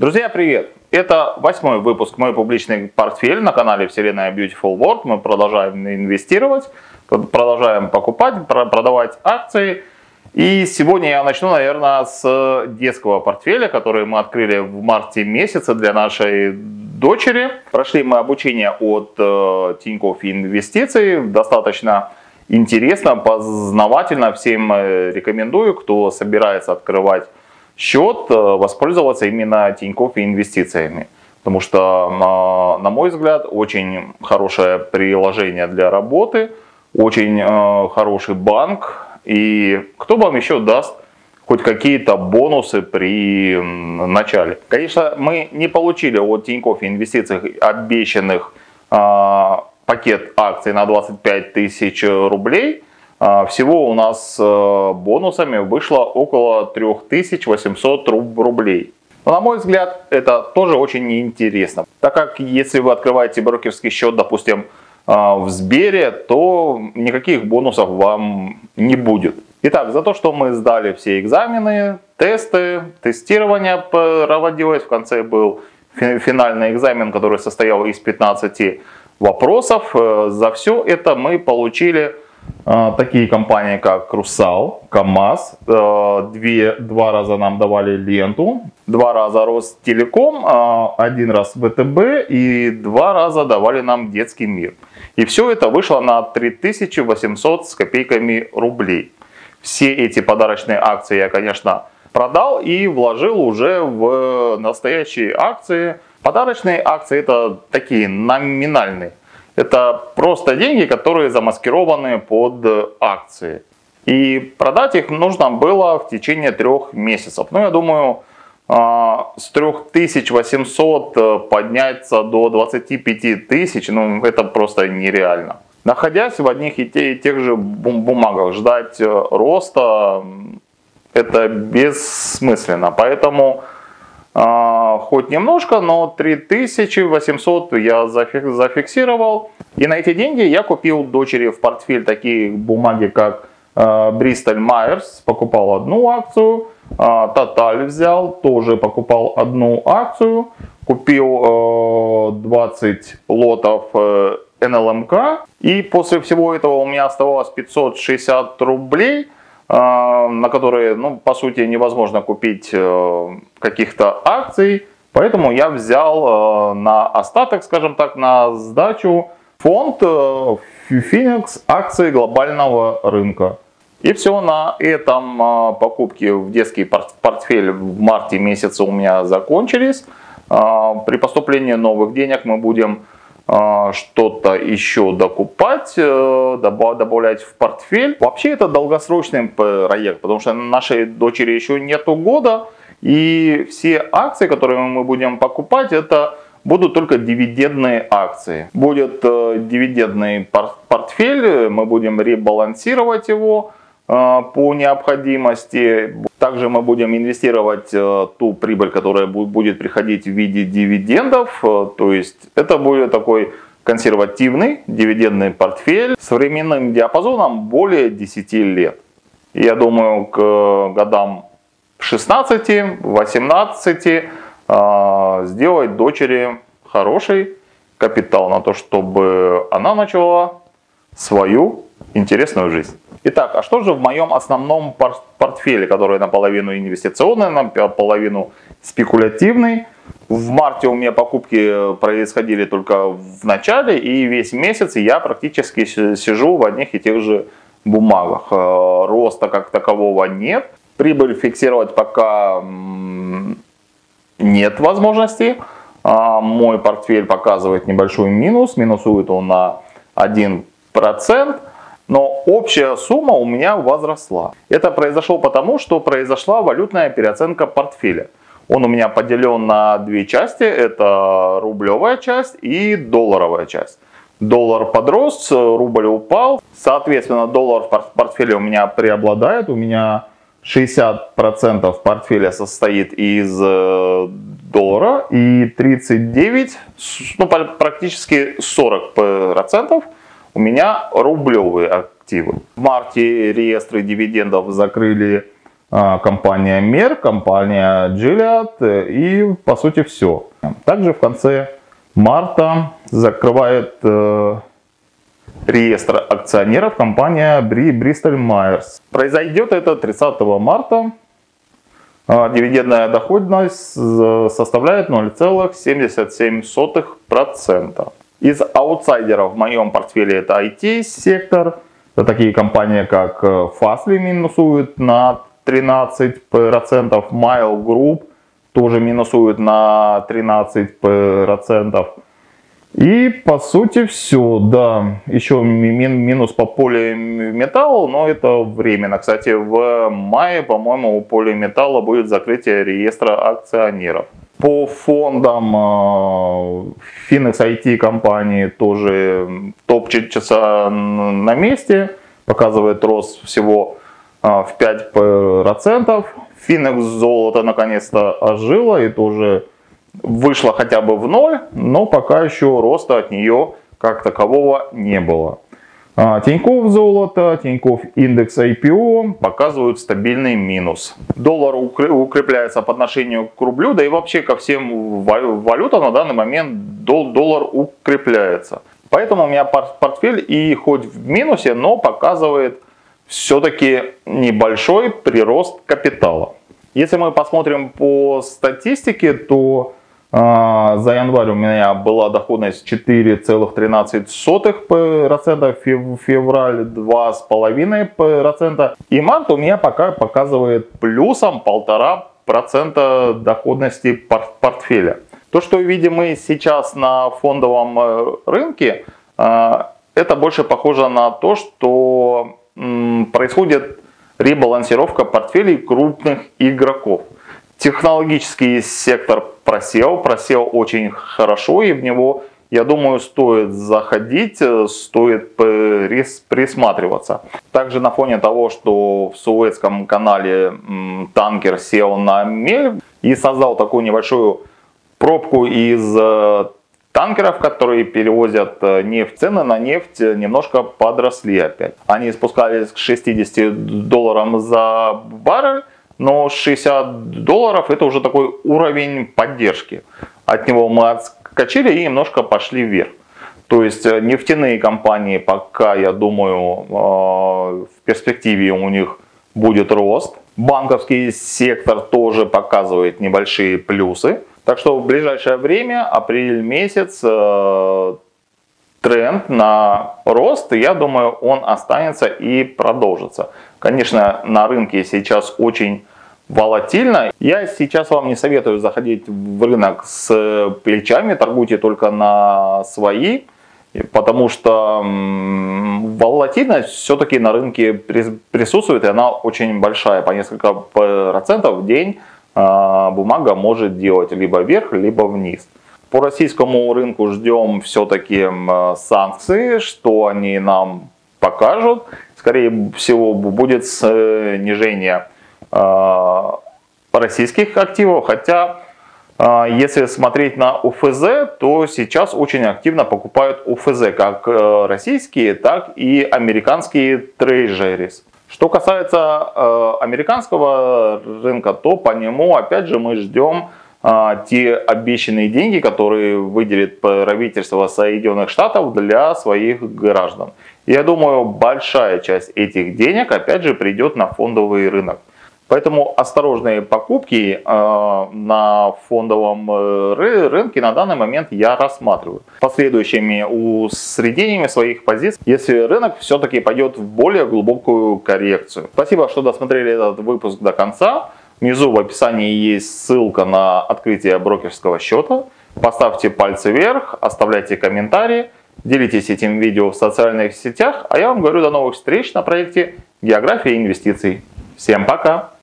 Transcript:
Друзья, привет! Это восьмой выпуск «Мой публичный портфель» на канале Вселенная Beautiful World. Мы продолжаем инвестировать, продолжаем покупать, продавать акции. И сегодня я начну, наверное, с детского портфеля, который мы открыли в марте месяце для нашей дочери. Прошли мы обучение от э, Тинькофф Инвестиций. Достаточно интересно, познавательно. Всем э, рекомендую, кто собирается открывать счет, э, воспользоваться именно Тинькофф инвестициями. Потому что, на мой взгляд, очень хорошее приложение для работы, очень хороший банк. И кто вам еще даст хоть какие-то бонусы при начале. Конечно, мы не получили от Тинькофф инвестиций обещанных э, пакет акций на 25 тысяч рублей. Э, всего у нас э, бонусами вышло около 3800 рублей. Но, на мой взгляд, это тоже очень неинтересно. Так как если вы открываете брокерский счет, допустим, в Сбере, то никаких бонусов вам не будет. Итак, за то, что мы сдали все экзамены, тесты, тестирование проводилось, в конце был финальный экзамен, который состоял из 15 вопросов. Э, за все это мы получили такие компании, как Русал, КАМАЗ. Э, две, два раза нам давали ленту, два раза Ростелеком, один раз ВТБ и два раза давали нам Детский мир. И все это вышло на 3800 с копейками рублей. Все эти подарочные акции я, конечно, продал и вложил уже в настоящие акции. Подарочные акции это такие номинальные. Это просто деньги, которые замаскированы под акции. И продать их нужно было в течение трех месяцев. Ну, я думаю, а, с 3800 подняться до 25 тысяч, ну, это просто нереально. Находясь в одних и, и тех же бумагах, ждать э, роста это бессмысленно. Поэтому э, хоть немножко, но 3800 я зафиксировал. И на эти деньги я купил дочери в портфель такие бумаги, как Бристоль э, Майерс, покупал одну акцию. Тоталь взял, тоже покупал одну акцию. Купил 20 лотов НЛМК. И после всего этого у меня оставалось 560 рублей, а, на которые, ну, по сути, невозможно купить э, каких-то акций. Поэтому я взял э, на остаток, скажем так, на сдачу фонд э, Phoenix акции глобального рынка. И все на этом покупки в детский портфель в марте месяце у меня закончились. А, при поступлении новых денег мы будем а, что-то еще докупать, э, добавлять в портфель. Вообще это долгосрочный проект, потому что нашей дочери еще нету года, и все акции, которые мы будем покупать, это будут только дивидендные акции. Будет э, дивидендный портфель, мы будем ребалансировать его, по необходимости. Также мы будем инвестировать э, ту прибыль, которая будет приходить в виде дивидендов. Э, то есть это будет такой консервативный дивидендный портфель с временным диапазоном более 10 лет. Я думаю, к годам 16-18 сделать дочери хороший капитал на то, чтобы она начала свою интересную жизнь. Итак, а что же в моем основном портфеле, который наполовину инвестиционный, наполовину спекулятивный? В марте у меня покупки происходили только в начале, и весь месяц я практически сижу в одних и тех же бумагах. Э, роста как такового нет. Прибыль фиксировать пока нет возможности. А, мой портфель показывает небольшой минус. Минусует он на 1% но общая сумма у меня возросла. Это произошло потому, что произошла валютная переоценка портфеля. Он у меня поделен на две части. Это рублевая часть и долларовая часть. Доллар подрос, рубль упал. Соответственно, доллар в портфеле у меня преобладает. У меня 60% портфеля состоит из э, доллара и 39, ну практически 40% у меня рублевые активы. В марте реестры дивидендов закрыли а, компания Mer, компания Gilead и по сути все. Также в конце марта закрывает э, реестр акционеров компания Bristol Myers. Произойдет это 30 марта. А, дивидендная доходность составляет 0,77%. Из аутсайдеров в моем портфеле это IT-сектор. Такие компании, как э, Fastly минусуют на 13%, Mile Group тоже минусует на 13%. И по сути все, да. Еще минус по полиметаллу, но это временно. Кстати, в мае, по-моему, у полиметалла будет закрытие реестра акционеров. По фондам Finex IT компании тоже топчется на месте, показывает рост всего а, в 5%. Finex золото наконец-то ожило и тоже вышло хотя бы в ноль, но пока еще роста от нее как такового не было. А, Тиньков золото, Тиньков индекс IPO показывают стабильный минус. Доллар укрепляется по отношению к рублю, да и вообще ко всем валютам на данный момент доллар укрепляется. Поэтому у меня портфель и хоть в минусе, но показывает все-таки небольшой прирост капитала. Если мы посмотрим по статистике, то за январь у меня была доходность 4,13%, февраль 2,5% и март у меня пока показывает плюсом 1,5% доходности портфеля. То, что видим мы сейчас на фондовом э, рынке, а, это больше похоже на то, что происходит ребалансировка портфелей крупных игроков. Технологический сектор просел, просел очень хорошо, и в него, я думаю, стоит заходить, стоит присматриваться. Также на фоне того, что в Суэцком канале танкер сел на мель и создал такую небольшую пробку из э, танкеров, которые перевозят э, нефть, цены на нефть немножко подросли опять. Они спускались к 60 долларам за баррель, но 60 долларов это уже такой уровень поддержки. От него мы отскочили и немножко пошли вверх. То есть э, нефтяные компании пока, я думаю, э, в перспективе у них будет рост. Банковский сектор тоже показывает небольшие плюсы. Так что в ближайшее время, апрель месяц, э, тренд на рост, я думаю, он останется и продолжится. Конечно, на рынке сейчас очень волатильно. Я сейчас вам не советую заходить в рынок с плечами, торгуйте только на свои, потому что волатильность все-таки на рынке присутствует, и она очень большая, по несколько процентов в день а, бумага может делать либо вверх, либо вниз. По российскому рынку ждем все-таки санкции, что они нам покажут. Скорее всего будет снижение российских активов, хотя а, если смотреть на УФЗ, то сейчас очень активно покупают УФЗ, как э, российские, так и американские трейджерис. Что касается э, американского рынка, то по нему опять же мы ждем э, те обещанные деньги, которые выделит правительство Соединенных Штатов для своих граждан. Я думаю, большая часть этих денег опять же придет на фондовый рынок. Поэтому осторожные покупки э, на фондовом э, рынке на данный момент я рассматриваю. Последующими усреднениями своих позиций, если рынок все-таки пойдет в более глубокую коррекцию. Спасибо, что досмотрели этот выпуск до конца. Внизу в описании есть ссылка на открытие брокерского счета. Поставьте пальцы вверх, оставляйте комментарии, делитесь этим видео в социальных сетях. А я вам говорю до новых встреч на проекте «География инвестиций». Всем пока!